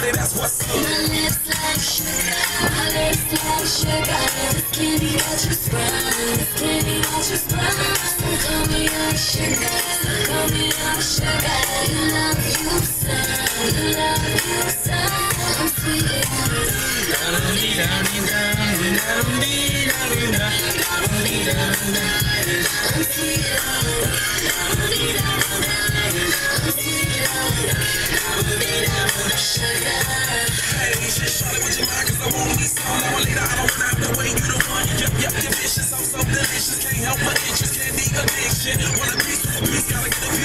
Shorty, that's what's up. My lips like sugar, my lips like sugar. This candy got you sprung, this candy got you sprung. So call me your sugar, so call me your sugar. You love you some, you love you some. I'm sweet. I'm sweet.